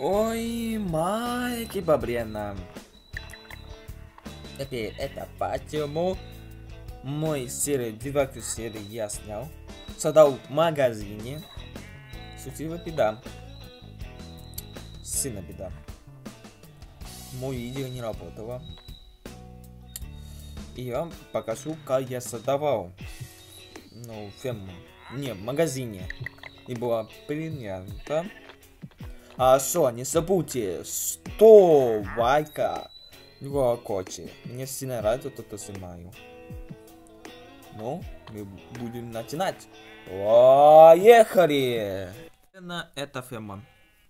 Ой, майки бабрена. Теперь это почему мой серии, девятую серию я снял. Создал в магазине. Сутила беда. Сильно беда. Мой видео не работало. И я вам покажу, как я создавал. Ну, фем... Не, в магазине. И была принята. А что, не забудьте, 100 лайка в коте. Мне сильно нравится то, что снимаю. Ну, мы будем начинать. Поехали! Это фема.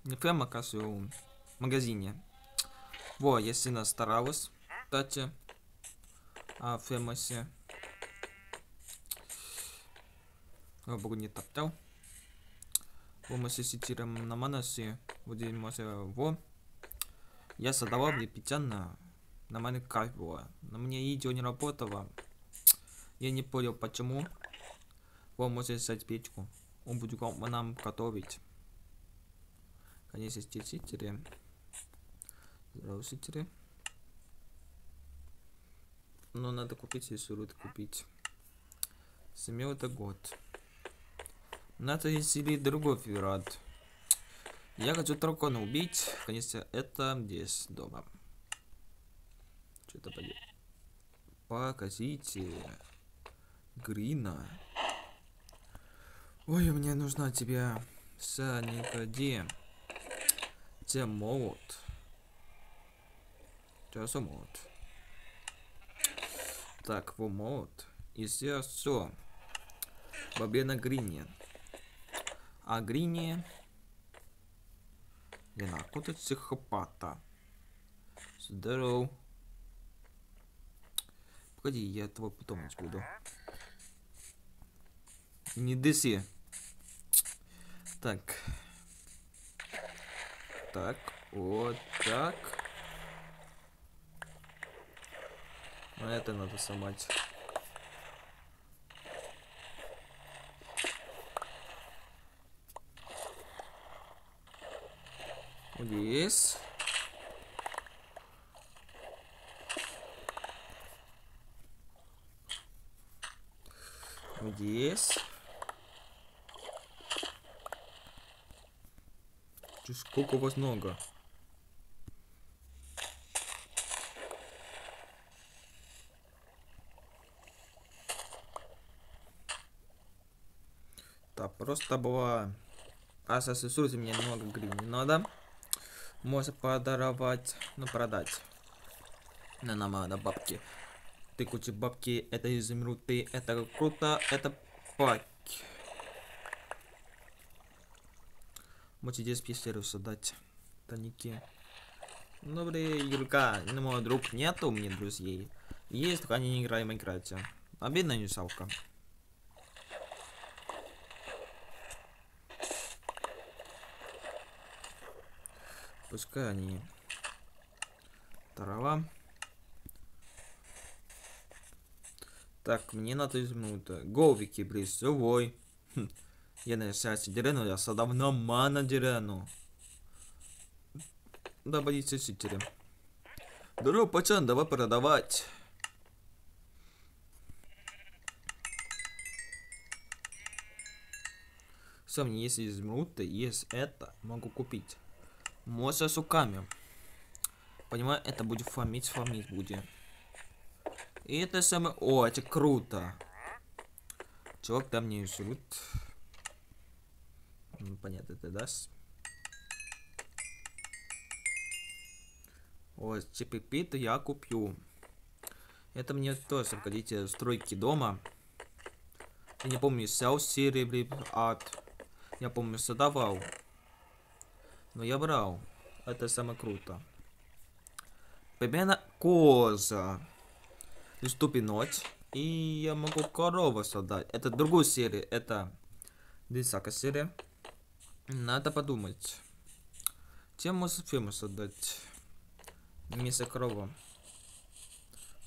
Не фема, а в магазине. Во, я сильно старалась. Кстати, о фемосе. О, богу не топтал. Во, мы сетиром на манасе. Буде може во. Я создавал специально на мене кайф было. На мне видео не работало. Я не понял почему. Во, можно взять печку. Он будет нам готовить. Конечно, стесители. Здравствуйте. Но надо купить, если рут купить. Семел это год. Надо изселить другой пират. Я хочу дракона убить. Конечно, это здесь дома. Что-то пойдет. Покажите. Грина. Ой, мне нужна тебя. Саникоде. Те молот. Сейчас молот. Так, во молот. И все, все. Бабе на грине. А грине Лена, куда психопата? Здорово. Погоди, я этого потом буду. Не дыси. Так. Так, вот так. А это надо сломать. Здесь. Здесь. Чё, сколько у вас много? Так, просто была... А, сосусуйте мне немного гривен надо можно подаровать, ну продать. На нам надо бабки. Ты куча бабки, это изумруды, это круто, это пак. Можете здесь пещеру создать. Таники. Добрый игрока, ну мой друг нету у меня друзей. Есть, только они не играют в Майнкрафте. Обидно не жалко. Пускай они... Трава. Так, мне надо изменить. Говики, брисовой. Хм. Я на счастье дерену, я давно мана дерену. Да, боитесь ситери. Здорово, пацан, давай продавать. Все, мне есть изумруд, есть это, могу купить. Можно суками. Понимаю, это будет фармить, фармить будет. И это самое... О, это круто. Чувак, там мне жрут. Ну, понятно, это даст. О, ЧПП-то я куплю. Это мне тоже, хотите, стройки дома. Я не помню, сел серебряный ад. Я помню, создавал. Но я брал. Это самое круто. Победа коза. Ступинуть. И я могу корову создать. Это другую серию. Это десятая серия. Надо подумать. Чем можно фильм создать? Вместо корова.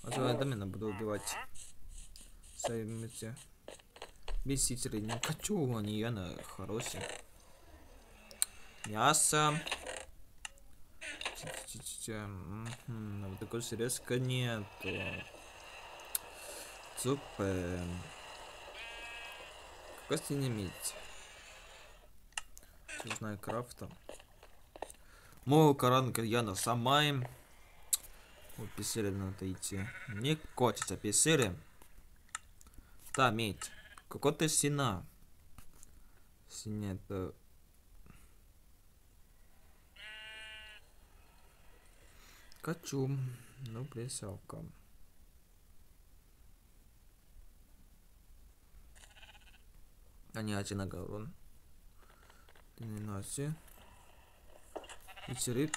А то я домена буду убивать. Саймите. Бесители не хочу, они я на хорошие. Мясо. Вот такой резко нету. Супер. Кости не иметь. Знаю крафта. Мол, коранка Яна сама им. Вот писали надо идти. Не котится писали. Да, медь. Какой-то сина. Синя это... Хочу. Ну, присялка. Они один огорон. Ты не носи. Вечерит.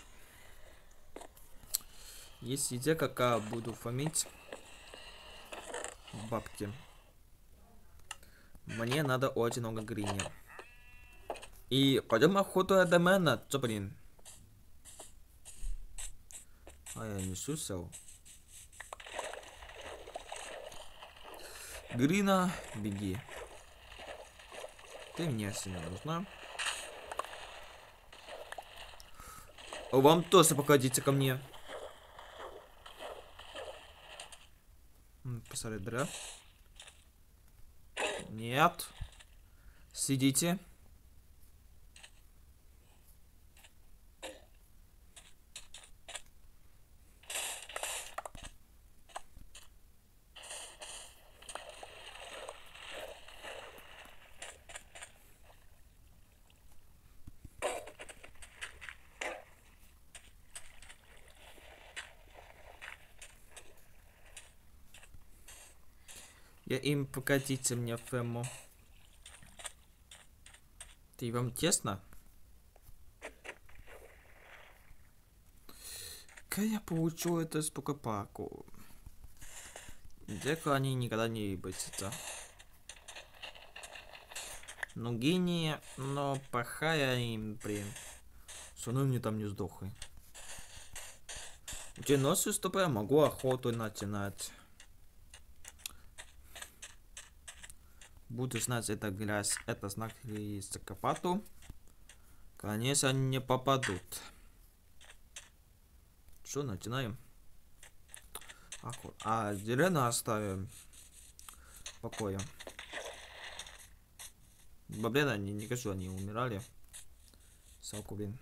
Если идея какая буду фамить бабки. Мне надо очень много грини. И пойдем охоту меня, что блин? А я не сусел. Грина, беги. Ты мне сильно нужна. Вам тоже покажите ко мне. Посмотри, да? Нет. Сидите. Я им покатите мне Фэму. Ты вам тесно? Как я получу это с покупаку? Дека они никогда не быстрятся. Ну гении, но пахая им, блин. Равно мне там не сдохли. У тебя нос я могу охоту начинать. Буду знать, это грязь, это знак закопату. Конечно, они не попадут. Что, начинаем? А, деревню оставим. Покоя. Блин, они не хочу, они умирали. Салку, блин.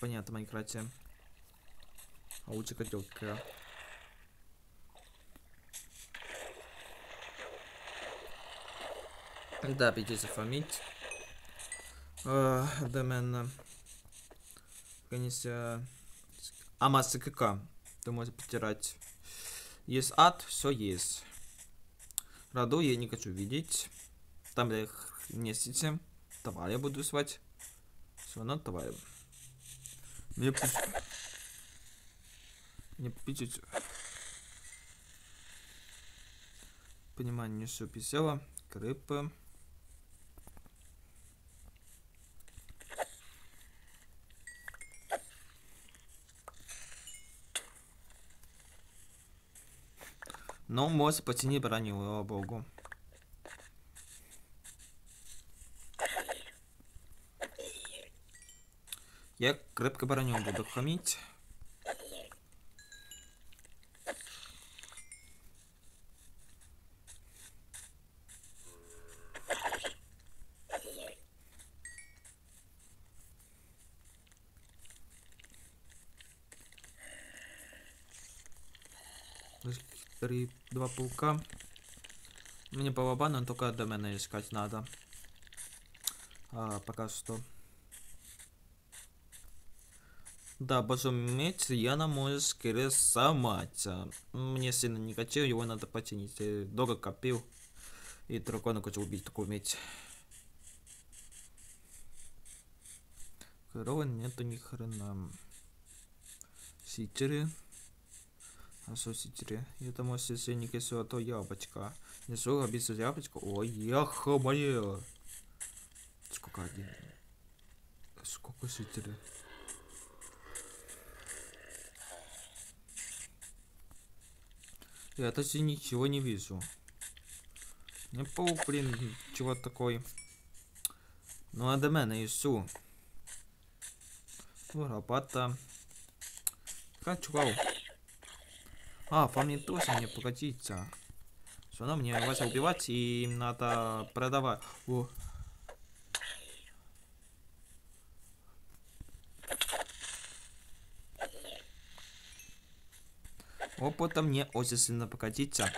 Понятно, Майнкрафте. А лучше котелка. Да, придется фамить. Э, До мене. Конечно. А масса КК. Ты можешь потирать. Есть ад, все есть. Раду я не хочу видеть. Там где их несите. Товар я буду звать. Все равно товар. Мне пусть... Мне пить Понимание, не все писала. Крипы. Ну, может, потяни броню, о богу. Я крепко броню буду хамить. Три, два паука. Мне по лобану только до меня искать надо. А, пока что. Да, боже медь, Яна может скорее сломать. Мне сильно не хотел, его надо потянить. Я долго копил. И дракона хочу убить такую медь. Корова нету ни хрена. Ситеры. Что ситеры? Это если не кису, а то яблочко. Несу обидится яблочко. Ой, яха моя. Сколько один? Сколько ситеры? Я точно ничего не вижу. Не паук, блин, чего такой. Ну а до мене Ісу. Лопата. Хочу. А, фами тоже мне пригодится. Все равно мне вас убивать и им надо продавать. О. Опыта мне очень сильно пригодится.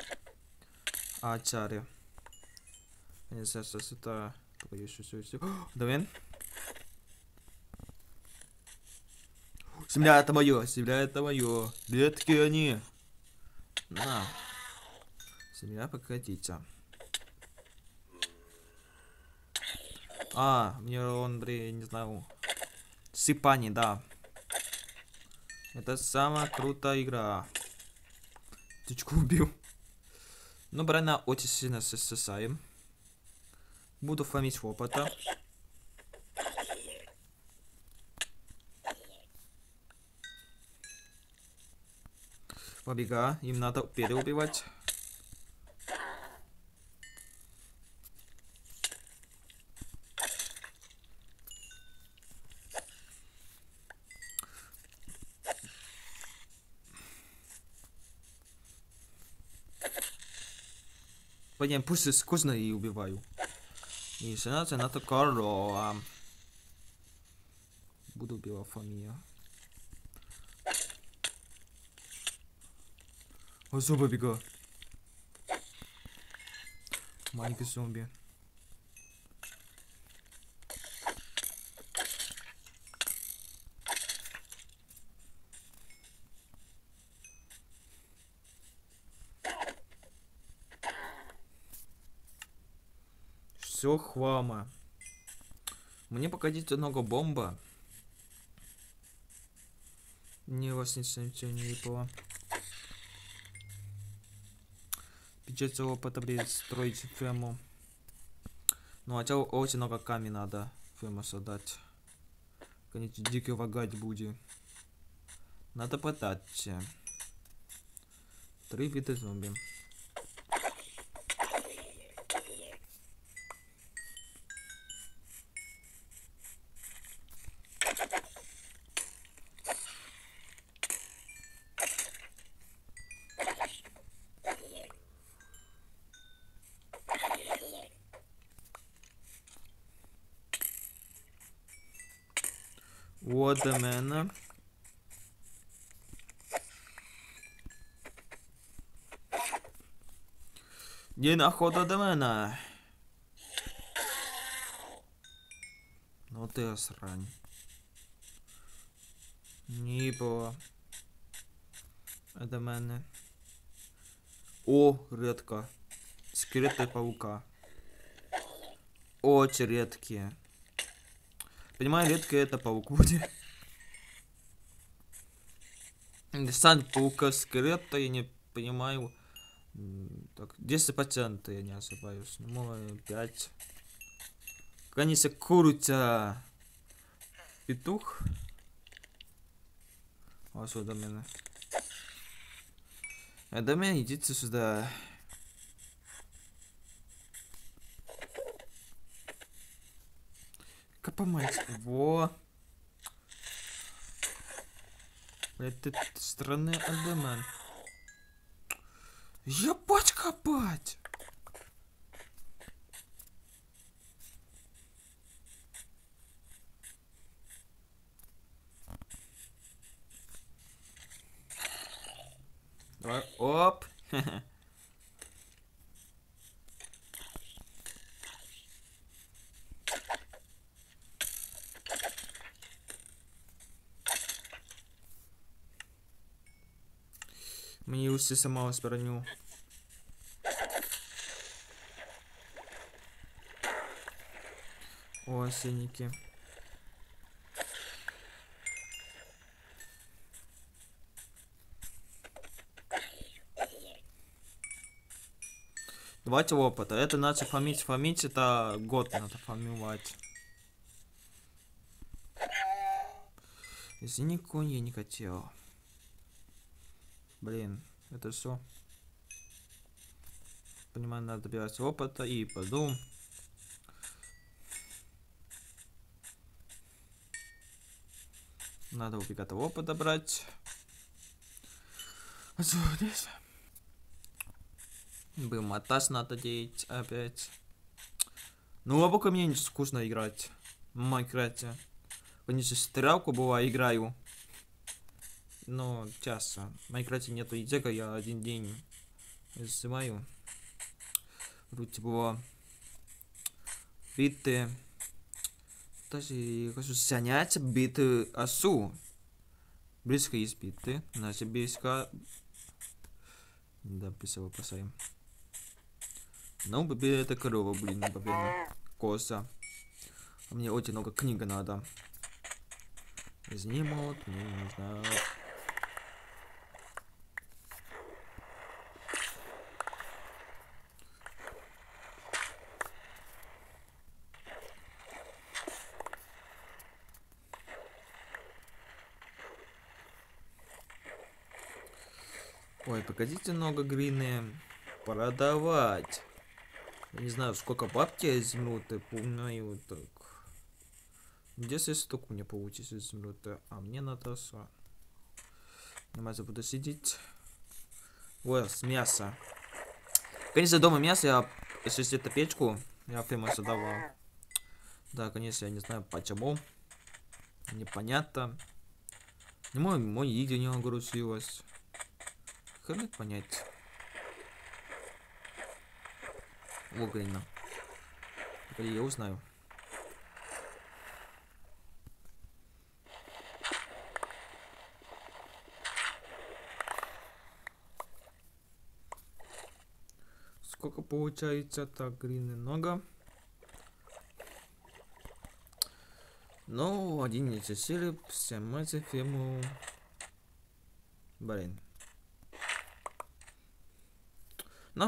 А, царь. Не знаю, что это... Давай. Земля это мое, земля это мое. Ветки они. На. Земля прекратится. А, мне он, блин, не знаю. Сипани, да. Это самая крутая игра. Птичку убил. Ну, брана очень сильно сосаем. Буду фамить опыта. Побега, им надо переубивать. Понятно, пусть скучно и убиваю. И сенация на то коро. А... Буду убивать фамилия. Особо бега. Маленький зомби. Все хвама. Мне покажите много бомба. Не вас ничего не выпало. Печать опыта будет строить ферму. Ну, хотя очень много камней надо ферму создать. Конечно, дико вагать будет. Надо продать. Три вида зомби. Вот до мене. Ні находа до мене. Ну ти срань. Ніби. А до мене. О, редко. Скелеты паука. Очень редкие. Понимаю, редко это паук будет. Десант паука скелета, я не понимаю. Так, 10% я не ошибаюсь. Ну, 5. Конечно, курица. Петух. А до меня? А до меня идите сюда. Копомать. Во. Это странный адеман. Ебать копать! Давай, оп. Мені усі сама броню. О, синіки. Давайте опыта. Это надо фамить. Фамить это год надо фамивать. Извини, конь я не хотел. Блин, это все. Понимаю, надо добивать опыта и подум. Надо у пикатого подобрать. Здесь. Бы матас надо делать опять. Ну, а пока мне не скучно играть в Майнкрафте. Конечно, стрелку бывает играю. Но часто. В Майнкрафте нету языка, я один день снимаю. Вроде было биты. Даже хочу занять биты осу. Близко есть биты. Значит, близко... Да, писал, посмотрим. Ну, бабе, это корова, блин, бабе. Коса. А мне очень много книг надо. Изнимут, мне нужно... Ой, погодите, много грины продавать. Я не знаю, сколько бабки изумруды, помню, так. Где столько у меня получится изумруды? А мне надо со. Нормально буду сидеть. Ой, с мяса. Конечно, дома мясо, я, если это печку, я прямо давал. Да, конечно, я не знаю почему. Непонятно. Не мой, мой видео не огрузилось. Хрен понять. Логрина. Я узнаю. Сколько получается так грины много? Ну, один яйца сироп, сямать фему. Блин.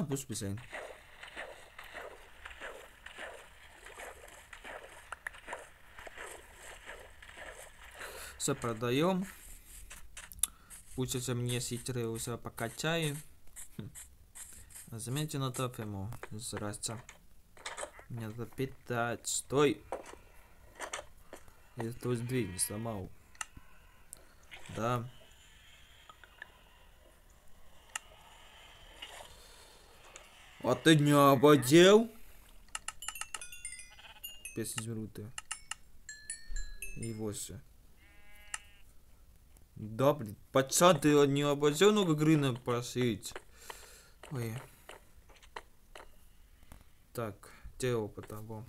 Пусть писать. Все продаем. Пусть мне ситры уже покачаю. Хм. Заметьте на топ ему. Здрасте. Мне надо питать. Стой! Я твой дверь не сломал. Да. А ты не ободел? Без изумруды. И восемь. Да, блин, пацан, ты не обозел много грына просить? Ой. Так, опыт того?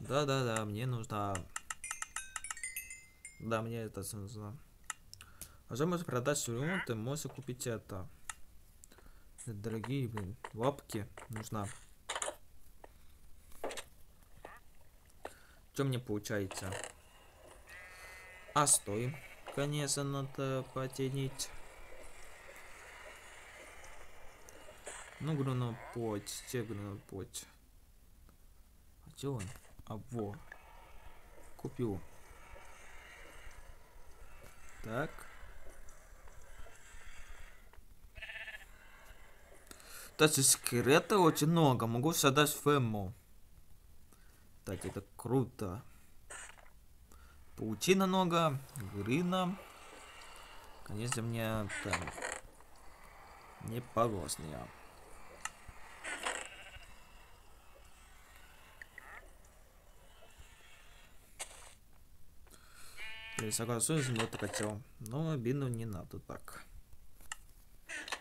Да-да-да, мне нужно... Да, мне это нужно. Что можно продать ремонт, ты можешь купить это. Дорогие, блин, лапки нужна. Что мне получается? А стой. Конечно, надо потянить. Ну, грунопоть, где грунопоть? А где он? А во. Купил. Так. Кстати, секрета очень много. Могу создать фэму. Кстати, это круто. Паутина много, глина. Конечно, мне там не погостная. Согласуюсь, вот хотел. Но обидно не надо так.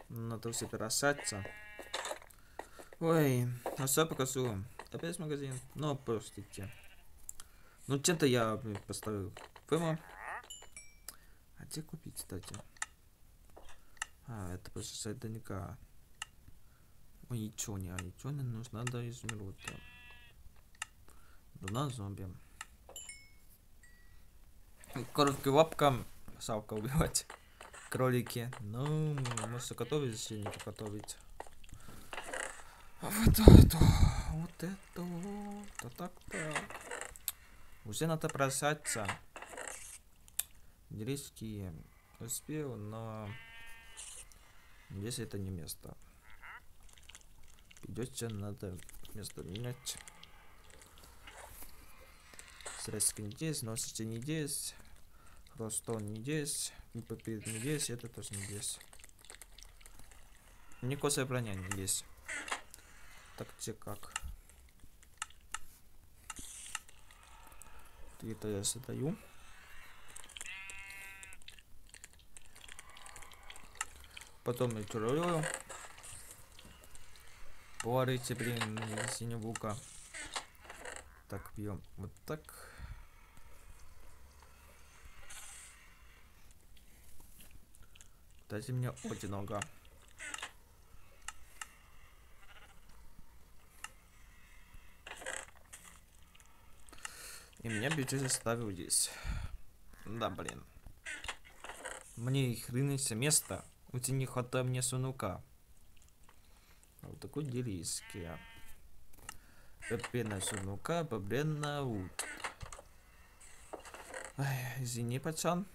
Надо все пересаться. Ой, а все покажу. Опять магазин. Ну, простите. Ну, чем-то я поставил Фэма. А где купить, кстати? А, это просто сайт ДНК. Ой, ничего не, а ничего не нужно, надо изумруда. Дна зомби. Короткий лапка, салка убивать. Кролики. Ну, можно готовить, если не готовить. А вот это, вот это, вот так-то. Уже надо бросаться. Риски успел, но здесь это не место. Придется надо место менять. Средства не здесь, носите не здесь. Ростон не здесь. Папир не здесь, это тоже не здесь. Не косая броня не здесь. Так, те как? Это я задаю. Потом я троллю. Поварите, блин, синевука. Так, бьем вот так. Дайте мне очень. И меня бюджет оставил здесь. Да, блин. Мне их рынется место. У тебя не хватает мне сунука. Вот такой делиски. Пепена сунука, победна ут. Ай, извини, пацан.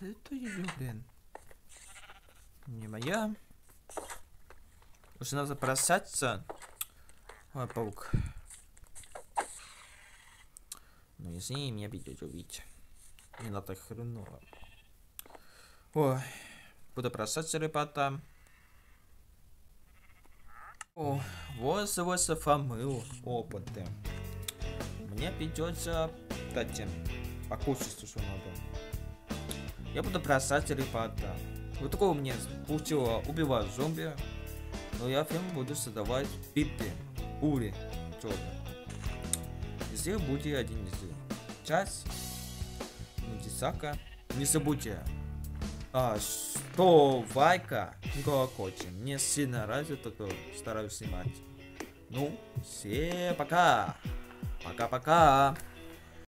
Да это ее, блин. Не моя. Уже надо бросаться. Ой, паук. Ну, извини, меня придется убить. Не надо хреново. Ой, буду бросаться, ребята. О, вот вот помыл опыты. Мне придется, кстати, покушать что надо. Я буду бросать, ребята. Вот такого меня получило убивать зомби. Но я фильм буду создавать биты. Ури. Черный. Здесь будет один из час. Нитисака. Не забудьте. А, что Вайка Гокочи. Мне сильно нравится, только стараюсь снимать. Ну, все пока. Пока-пока.